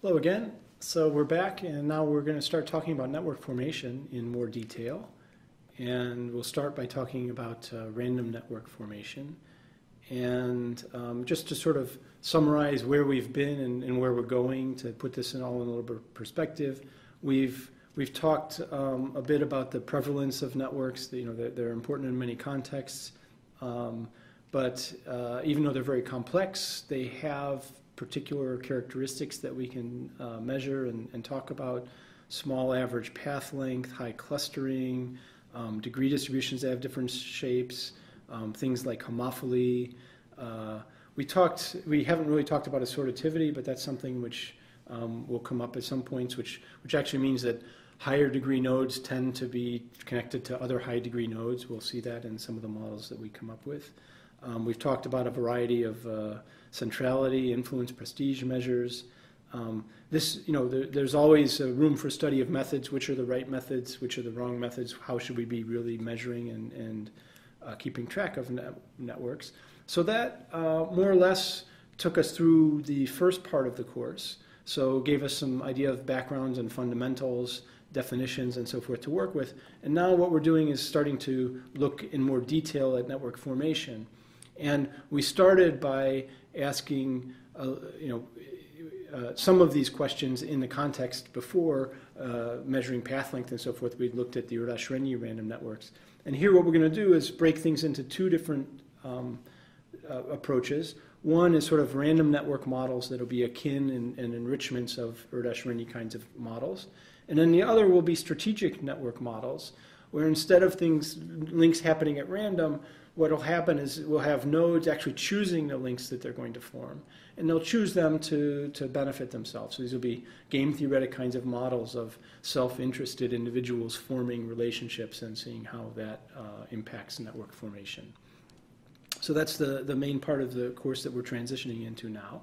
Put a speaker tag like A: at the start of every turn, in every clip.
A: Hello again. So we're back, and now we're going to start talking about network formation in more detail. And we'll start by talking about uh, random network formation. And um, just to sort of summarize where we've been and, and, where we're going, to put this in all in a little bit of perspective, we've we've talked um, a bit about the prevalence of networks. You know, they're, they're important in many contexts. Um, but uh, even though they're very complex, they have particular characteristics that we can uh, measure and, and, talk about. Small average path length, high clustering, um, degree distributions that have different shapes, um, things like homophily. Uh, we talked, we haven't really talked about assortativity, but that's something which um, will come up at some points, which, which actually means that higher degree nodes tend to be connected to other high degree nodes. We'll see that in some of the models that we come up with. Um, we've talked about a variety of uh, centrality, influence, prestige measures. Um, this, you know, there, there's always a room for study of methods. Which are the right methods? Which are the wrong methods? How should we be really measuring and, and uh, keeping track of net networks? So that uh, more or less took us through the first part of the course. So gave us some idea of backgrounds and fundamentals, definitions, and so forth to work with. And now what we're doing is starting to look in more detail at network formation. And we started by asking, uh, you know, uh, some of these questions in the context before uh, measuring path length and so forth. We looked at the Erdős-Rényi random networks. And here what we're going to do is break things into two different um, uh, approaches. One is sort of random network models that will be akin and, enrichments of Erdős-Rényi kinds of models. And then the other will be strategic network models, where instead of things links happening at random, what will happen is we'll have nodes actually choosing the links that they're going to form. And they'll choose them to, to benefit themselves. So these will be game theoretic kinds of models of self-interested individuals forming relationships and seeing how that uh, impacts network formation. So that's the, the main part of the course that we're transitioning into now.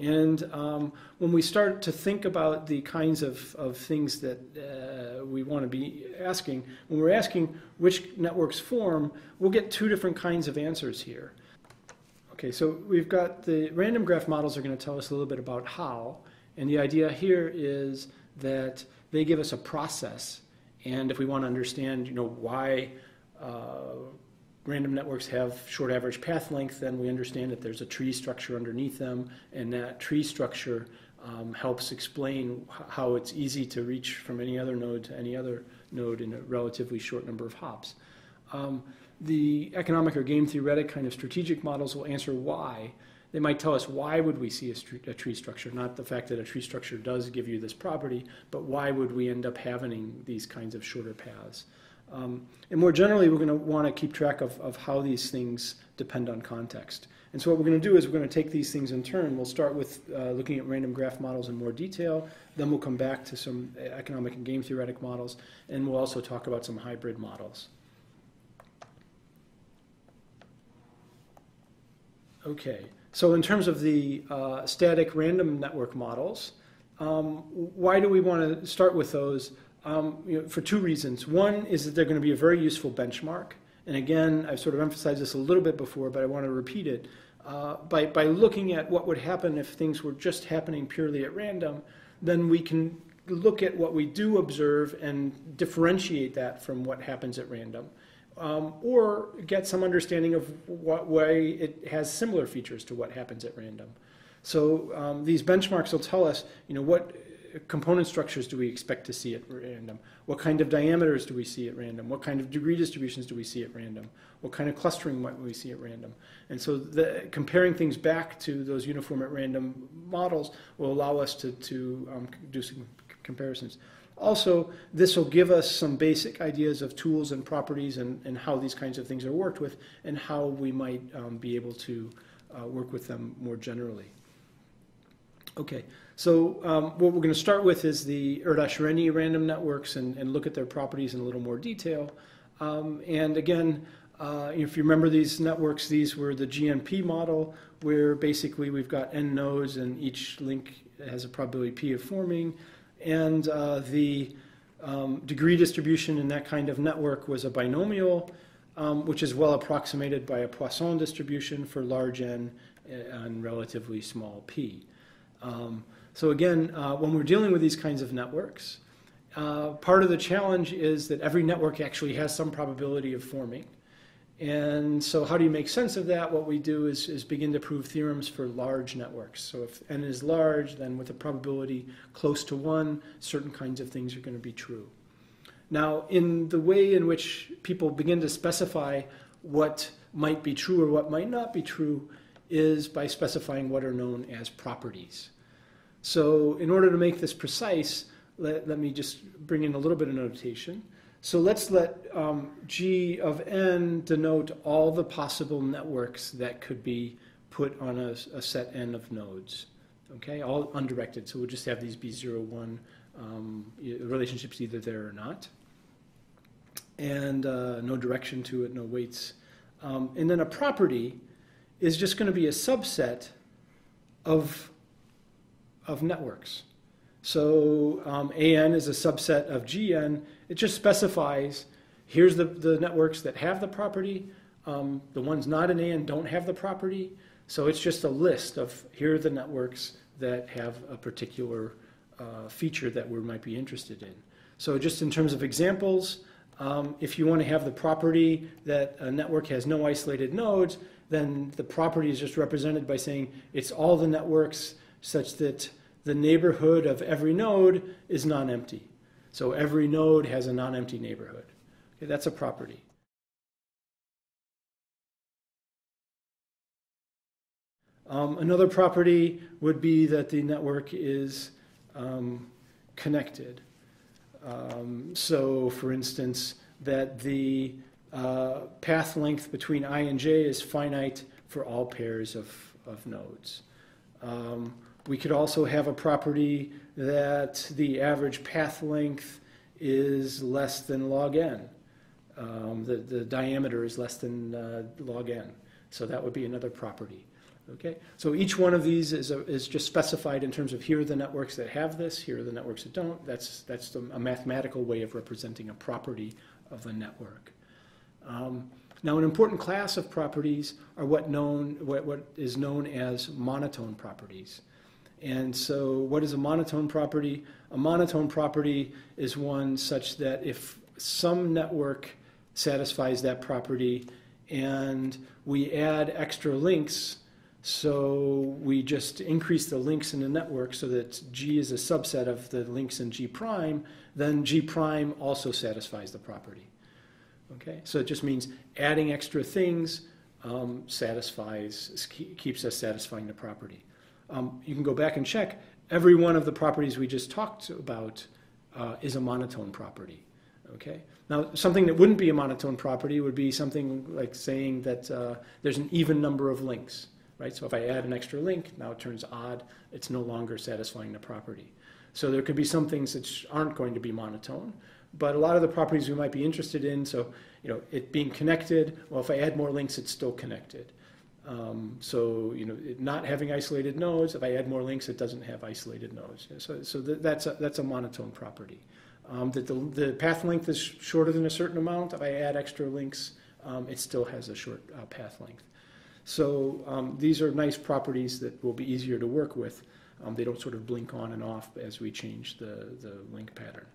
A: And um, when we start to think about the kinds of, of things that uh, we want to be asking, when we're asking which networks form, we'll get two different kinds of answers here. Okay, so we've got the random graph models are going to tell us a little bit about how, and the idea here is that they give us a process, and if we want to understand, you know, why uh, random networks have short average path length, then we understand that there's a tree structure underneath them, and that tree structure um, helps explain how it's easy to reach from any other node to any other node in a relatively short number of hops. Um, the economic or game theoretic kind of strategic models will answer why. They might tell us why would we see a, a, tree structure, not the fact that a tree structure does give you this property, but why would we end up having these kinds of shorter paths. Um, and more generally, we're going to want to keep track of, of how these things depend on context. And so what we're going to do is we're going to take these things in turn. We'll start with uh, looking at random graph models in more detail. Then we'll come back to some economic and game theoretic models. And we'll also talk about some hybrid models. Okay, so in terms of the uh, static random network models, um, why do we want to start with those? Um, you know, for two reasons. One is that they're going to be a very useful benchmark. And again, I've sort of emphasized this a little bit before, but I want to repeat it. Uh, by, by looking at what would happen if things were just happening purely at random, then we can look at what we do observe and differentiate that from what happens at random. Um, or get some understanding of what way it has similar features to what happens at random. So um, these benchmarks will tell us, you know, what component structures do we expect to see at random? What kind of diameters do we see at random? What kind of degree distributions do we see at random? What kind of clustering might we see at random? And so the, comparing things back to those uniform at random models will allow us to, to um, do some comparisons. Also, this will give us some basic ideas of tools and properties and, and how these kinds of things are worked with and how we might um, be able to uh, work with them more generally. Okay, so um, what we're going to start with is the Erdős-Rényi random networks and, and, look at their properties in a little more detail. Um, and again, uh, if you remember these networks, these were the GNP model, where basically we've got n nodes and each link has a probability p of forming. And uh, the um, degree distribution in that kind of network was a binomial, um, which is well approximated by a Poisson distribution for large n and relatively small p. Um, So again, uh, when we're dealing with these kinds of networks, uh, part of the challenge is that every network actually has some probability of forming. And so how do you make sense of that? What we do is, is begin to prove theorems for large networks. So if n is large, then with a probability close to 1, certain kinds of things are going to be true. Now, in the way in which people begin to specify what might be true or what might not be true is by specifying what are known as properties. So in order to make this precise, let, let me just bring in a little bit of notation. So let's let um, G of n denote all the possible networks that could be put on a, a, set n of nodes. Okay, all undirected. So we'll just have these be 0, 1 um, relationships either there or not. And uh, no direction to it, no weights. Um, and then a property is just going to be a subset of, of networks. So um, AN is a subset of GN. It just specifies here's the, the networks that have the property. Um, the ones not in AN don't have the property. So it's just a list of here are the networks that have a particular uh, feature that we might be interested in. So just in terms of examples, um, if you want to have the property that a network has no isolated nodes, then the property is just represented by saying it's all the networks such that the neighborhood of every node is non-empty. So every node has a non-empty neighborhood. Okay, that's a property. Um, another property would be that the network is um, connected. Um, so, for instance, that the uh, path length between i and j is finite for all pairs of, of nodes. Um, we could also have a property that the average path length is less than log n. Um, the, the diameter is less than uh, log n. So that would be another property. Okay, so each one of these is, a, is just specified in terms of here are the networks that have this, here are the networks that don't. That's, that's a mathematical way of representing a property of a network. Um, now, an important class of properties are what, known, what, what is known as monotone properties. And so what is a monotone property? A monotone property is one such that if some network satisfies that property and we add extra links, so we just increase the links in the network so that G is a subset of the links in G prime, then G prime also satisfies the property. Okay, so it just means adding extra things um, satisfies, keeps us satisfying the property um, you can go back and check. Every one of the properties we just talked about uh, is a monotone property. Okay. Now, something that wouldn't be a monotone property would be something like saying that uh, there's an even number of links, right? So if I add an extra link, now it turns odd. It's no longer satisfying the property. So there could be some things that aren't going to be monotone, but a lot of the properties we might be interested in. So you know, it being connected. Well, if I add more links, it's still connected. Um, so you know, not having isolated nodes. If I add more links, it doesn't have isolated nodes. So, so th that's a, that's a monotone property. Um, that the, the path length is shorter than a certain amount. If I add extra links, um, it still has a short uh, path length. So um, these are nice properties that will be easier to work with. Um, they don't sort of blink on and off as we change the, the link pattern.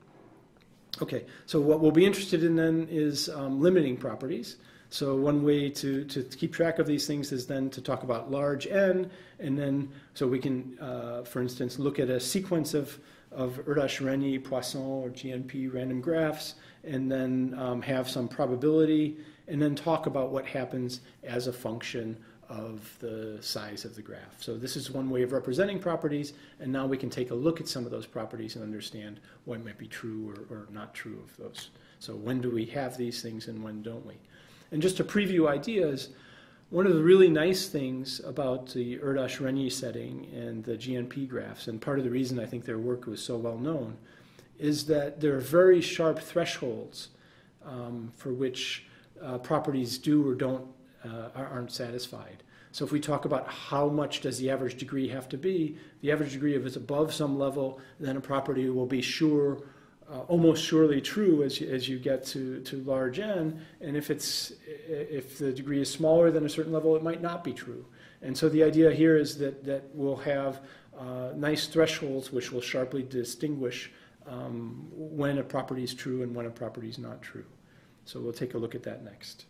A: Okay, so what we'll be interested in then is um, limiting properties. So one way to, to keep track of these things is then to talk about large n, and then so we can, uh, for instance, look at a sequence of, of Erdős-Rényi, Poisson, or GNP random graphs, and then um, have some probability, and then talk about what happens as a function of the size of the graph. So this is one way of representing properties, and now we can take a look at some of those properties and understand what might be true or, or not true of those. So when do we have these things and when don't we? And just to preview ideas, one of the really nice things about the Erdős-Rényi setting and the GNP graphs, and part of the reason I think their work was so well known, is that there are very sharp thresholds um, for which uh, properties do or don't uh, aren't satisfied. So if we talk about how much does the average degree have to be, the average degree if it's above some level, then a property will be sure uh, almost surely true as you, as you get to, to large n. And if, it's, if the degree is smaller than a certain level, it might not be true. And so the idea here is that, that we'll have uh, nice thresholds which will sharply distinguish um, when a property is true and when a property is not true. So we'll take a look at that next.